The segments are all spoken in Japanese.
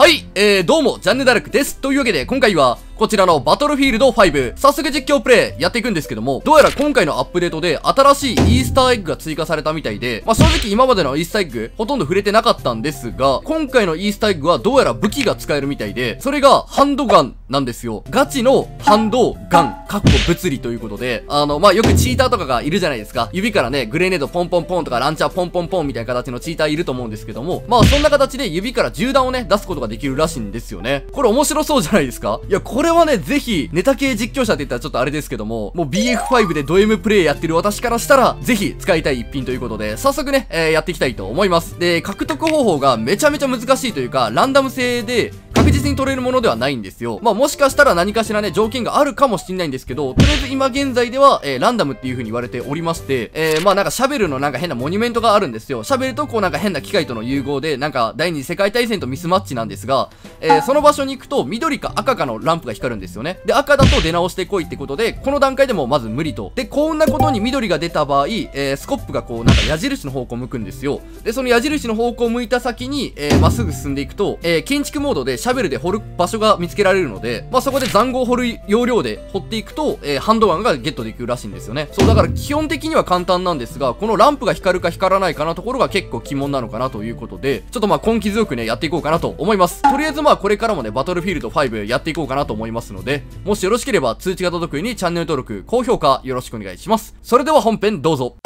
はい、えー、どうも、ジャンヌダルクです。というわけで、今回は、こちらのバトルフィールド5、早速実況プレイやっていくんですけども、どうやら今回のアップデートで新しいイースターエッグが追加されたみたいで、まあ、正直今までのイースターエッグ、ほとんど触れてなかったんですが、今回のイースターエッグはどうやら武器が使えるみたいで、それがハンドガンなんですよ。ガチのハンドガン、かっこ物理ということで、あの、まあ、よくチーターとかがいるじゃないですか。指からね、グレネードポンポンポンとかランチャーポンポンポンみたいな形のチーターいると思うんですけども、まあ、そんな形で指から銃弾をね、出すことができるらしいんですよね。これ面白そうじゃないですか？いや、これはね、ぜひ、ネタ系実況者って言ったらちょっとあれですけども、もう BF5 でド M プレイやってる私からしたら、ぜひ使いたい一品ということで、早速ね、えー、やっていきたいと思います。で、獲得方法がめちゃめちゃ難しいというか、ランダム性で、確実に取れるものではないんですよ。まあ、もしかしたら何かしらね、条件があるかもしんないんですけど、とりあえず今現在では、えー、ランダムっていう風に言われておりまして、えー、まあなんかシャベルのなんか変なモニュメントがあるんですよ。シャベルとこうなんか変な機械との融合で、なんか第二次世界大戦とミスマッチなんですが、えー、その場所に行くと緑か赤かのランプが光るんですよね。で、赤だと出直してこいってことで、この段階でもまず無理と。で、こんなことに緑が出た場合、えー、スコップがこうなんか矢印の方向向くんですよ。で、その矢印の方向を向いた先に、えー、まっすぐ進んでいくと、えー、建築モードでシャベルで掘る場所が見つけられるので、まあ、そこで残壕掘る要領で掘っていくと、えー、ハンドガンがゲットできるらしいんですよね。そう、だから基本的には簡単なんですが、このランプが光るか光らないかなところが結構鬼門なのかなということで、ちょっとまあ根気強くね、やっていこうかなと思います。とりあえずまあこれからもね、バトルフィールド5やっていこうかなと思いますので、もしよろしければ通知が届くようにチャンネル登録、高評価よろしくお願いします。それでは本編どうぞ。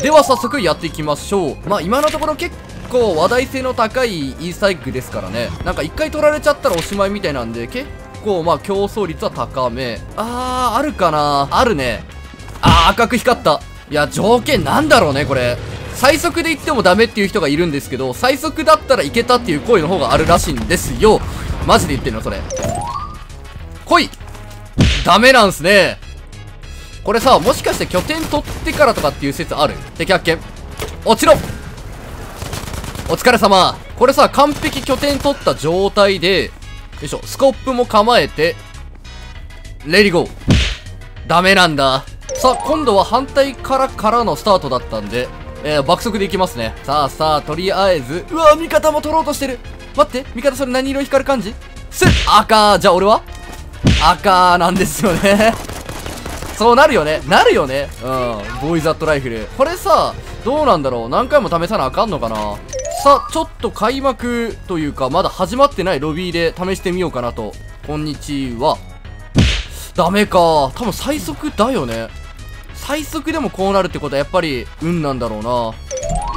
では早速やっていきましょう。まあ今のところ結構話題性の高いイーサイクですからね。なんか一回取られちゃったらおしまいみたいなんで、結構まあ競争率は高め。あー、あるかなあるね。あー、赤く光った。いや、条件なんだろうね、これ。最速で行ってもダメっていう人がいるんですけど、最速だったらいけたっていう声の方があるらしいんですよ。マジで言ってんの、それ。来いダメなんすね。これさ、もしかして拠点取ってからとかっていう説ある？敵発見。落ちろお疲れ様。これさ、完璧拠点取った状態で、よいしょ、スコップも構えて、レディゴー。ダメなんだ。さあ、今度は反対からからのスタートだったんで、えー、爆速でいきますね。さあさあ、とりあえず、うわ、味方も取ろうとしてる。待って、味方それ何色光る感じ？す赤じゃあ俺は？赤なんですよねそうなるよね。なるよね。うん。ボーイザットライフル。これさ、どうなんだろう何回も試さなあかんのかな？さあ、ちょっと開幕というか、まだ始まってないロビーで試してみようかなと。こんにちは。ダメか。多分最速だよね。最速でもこうなるってことはやっぱり運なんだろうな。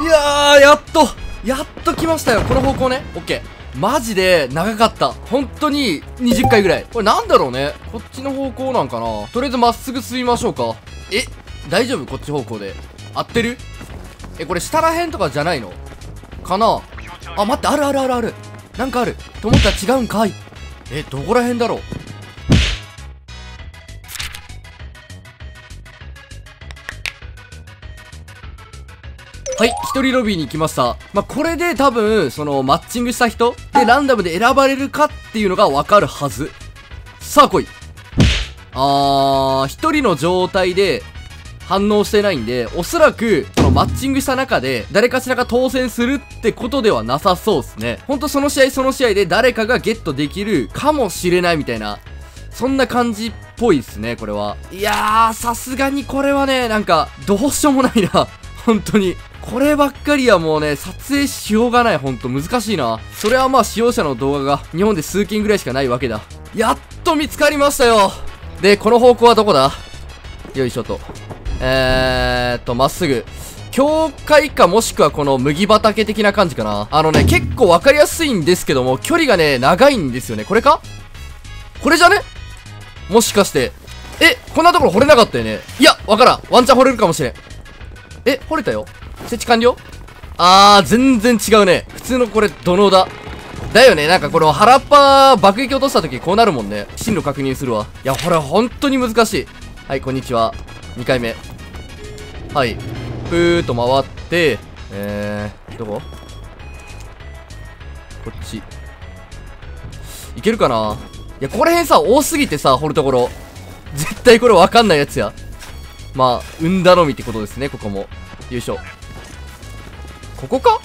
いやー、やっとやっと来ましたよ。この方向ね。オッケー。マジで長かった。本当に20回ぐらい。これなんだろうね。こっちの方向なんかな。とりあえずまっすぐ進みましょうか。え大丈夫？こっち方向で。合ってる？え、これ下らへんとかじゃないの？かな？あ、待って、あるあるあるある。なんかある。と思ったら違うんかい。え、どこらへんだろう？はい、一人ロビーに行きました。まあ、これで多分、その、マッチングした人でランダムで選ばれるかっていうのがわかるはず。さあ来い。あー、一人の状態で反応してないんで、おそらく、そのマッチングした中で、誰かしらが当選するってことではなさそうですね。ほんとその試合その試合で誰かがゲットできるかもしれないみたいな、そんな感じっぽいですね、これは。いやー、さすがにこれはね、なんか、どうしようもないな。本当に。こればっかりはもうね、撮影しようがない。ほんと難しいな。それはまあ使用者の動画が日本で数件ぐらいしかないわけだ。やっと見つかりましたよ。で、この方向はどこだ？よいしょと。えーっと、まっすぐ。境界かもしくはこの麦畑的な感じかな。あのね、結構わかりやすいんですけども、距離がね、長いんですよね。これか？これじゃね？もしかして。え、こんなところ掘れなかったよねいや、わからん。ワンチャン掘れるかもしれん。え、掘れたよ設置完了？あー、全然違うね。普通のこれ、土のだ。だよね、なんかこの原っぱ爆撃落とした時こうなるもんね。進路確認するわ。いや、これ本当に難しい。はい、こんにちは。2回目。はい。ぷーっと回って、えー、どこ？こっち。いけるかな？いや、ここら辺さ、多すぎてさ、掘るところ。絶対これわかんないやつや。まあ、うんだのみってことですね、ここも。よいしょ。ここか？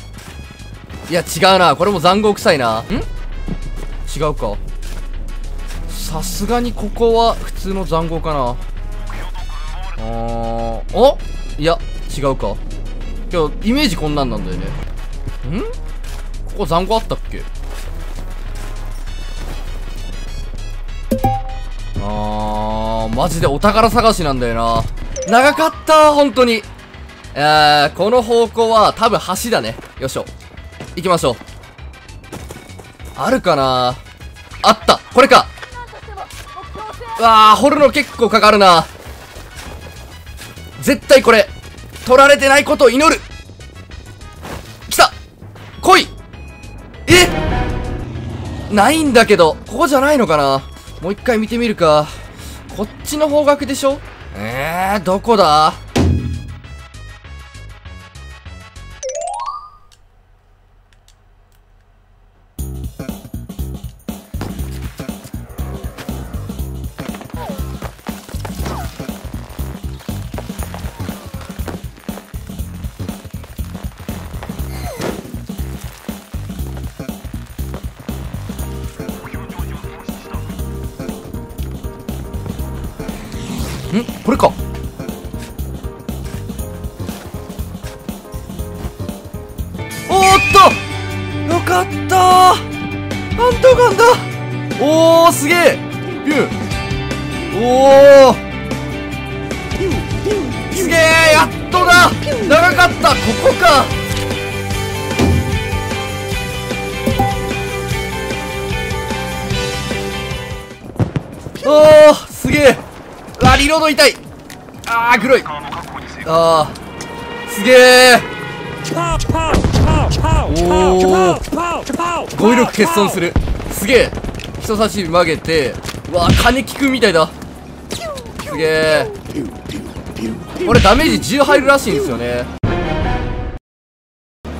いや、違うな。これも残酷臭いな。ん？違うか。さすがにここは普通の残酷かな。あー、お？いや、違うか。今日、イメージこんなんなんだよね。ん？ここ残酷あったっけ？あー、マジでお宝探しなんだよな。長かった本当に。えー、この方向は多分橋だね。よいしょ。行きましょう。あるかな？あったこれかうわー、掘るの結構かかるな。絶対これ、取られてないことを祈る。来た。来い。え？ないんだけど、ここじゃないのかな？もう一回見てみるか。こっちの方角でしょ？えー、どこだ？ん？これか。おーっと！よかったハントガンだ。おーすげえ。ビュンおー。すげえやっとだ。長かった。ここか。おー。リロード痛いあー黒いあーすげえおー語彙力欠損するすげえ人差し指曲げてうわ金利くみたいだすげえこれダメージ10入るらしいんですよね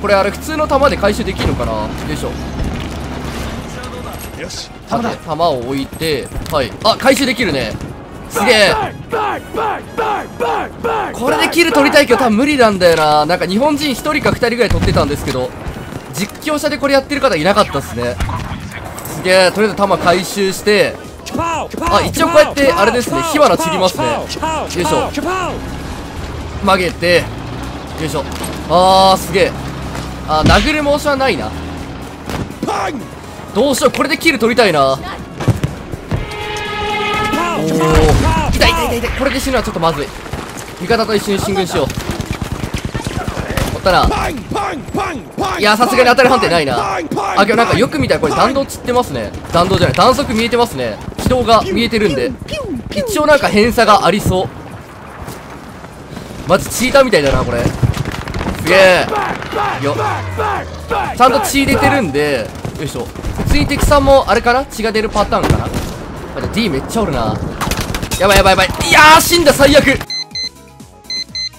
これあれ普通の弾で回収できるのかなよいしょよし弾弾を置いてはいあ回収できるねすげえ。これでキル取りたいけど多分無理なんだよな。なんか日本人1人か2人ぐらい取ってたんですけど実況者でこれやってる方いなかったっすね。すげえ。とりあえず弾回収してあ一応こうやってあれですね。火花散りますね。よいしょ。曲げてよいしょ。あーすげえ。あー殴るモーションはないな。どうしよう。これでキル取りたいな。痛い痛い痛い痛いこれで死ぬのはちょっとまずい味方と一緒に進軍しよう。おったないやさすがに当たり判定ないな。あけどなんかよく見たらこれ弾道散ってますね。弾道じゃない弾速見えてますね。軌道が見えてるんで。一応なんか偏差がありそう。マジチーターみたいだなこれ。すげえ。よちゃんと血出てるんで。よいしょ。普通に敵さんもあれかな？血が出るパターンかな？D めっちゃおるな。やばいやばいやばいいやー死んだ最悪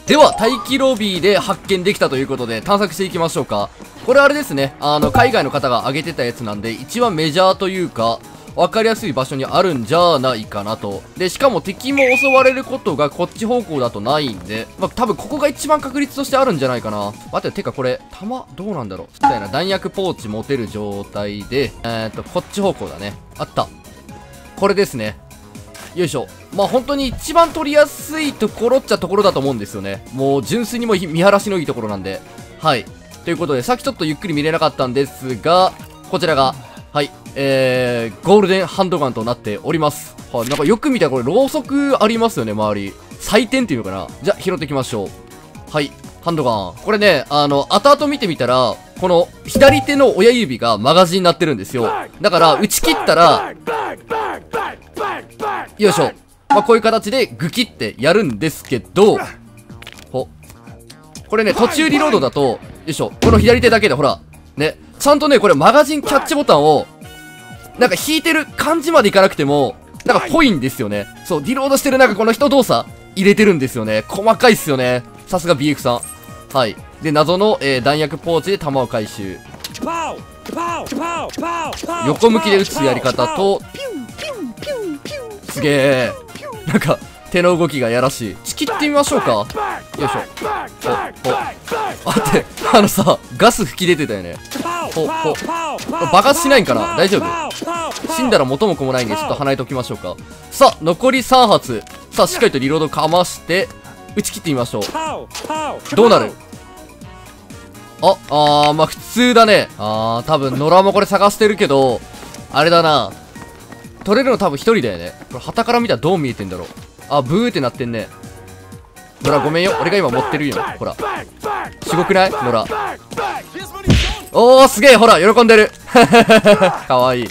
では待機ロビーで発見できたということで探索していきましょうかこれあれですねあの海外の方が上げてたやつなんで一番メジャーというか分かりやすい場所にあるんじゃないかなと。で、しかも敵も襲われることがこっち方向だとないんで、まあ、多分ここが一番確率としてあるんじゃないかな。待って、てかこれ、弾、どうなんだろうみたいな弾薬ポーチ持てる状態で、えー、っと、こっち方向だね。あった。これですね。よいしょ。まあ本当に一番取りやすいところっちゃところだと思うんですよね。もう純粋にも見晴らしのいいところなんで。はい。ということで、さっきちょっとゆっくり見れなかったんですが、こちらが、はい、えー、ゴールデンハンドガンとなっております。はい、なんかよく見たらこれ、ろうそくありますよね、周り。採点っていうのかなじゃ、拾っていきましょう。はい、ハンドガン。これね、あの、後々見てみたら、この、左手の親指がマガジンになってるんですよ。だから、打ち切ったら、よいしょ。まあ、こういう形でグキってやるんですけど、ほ。これね、途中リロードだと、よいしょ。この左手だけで、ほら、ね、ちゃんとね、これマガジンキャッチボタンを、なんか引いてる感じまでいかなくても、なんかぽいんですよね。そう、リロードしてるなんかこの人動作入れてるんですよね。細かいっすよね。さすが BF さん。はい。で、謎の、えー、弾薬ポーチで弾を回収。横向きで撃つやり方と、すげえ。なんか、手の動きがやらしい。ちきってみましょうか。よいしょ。ほ、ほ。あって、あのさ、ガス吹き出てたよね。ほほ爆発しないんかな？大丈夫？死んだら元も子もないんでちょっと離れておきましょうかさあ残り3発さあしっかりとリロードかまして打ち切ってみましょうどうなる？あ、あー、まあ普通だね。あー、多分、野良もこれ探してるけど、あれだな。取れるの多分一人だよね。これ、旗から見たらどう見えてんだろう。あ、ブーってなってんね。野良ごめんよ。俺が今持ってるよ。ほら。すごくない？野良。おお、すげえほら、喜んでる。かわいい。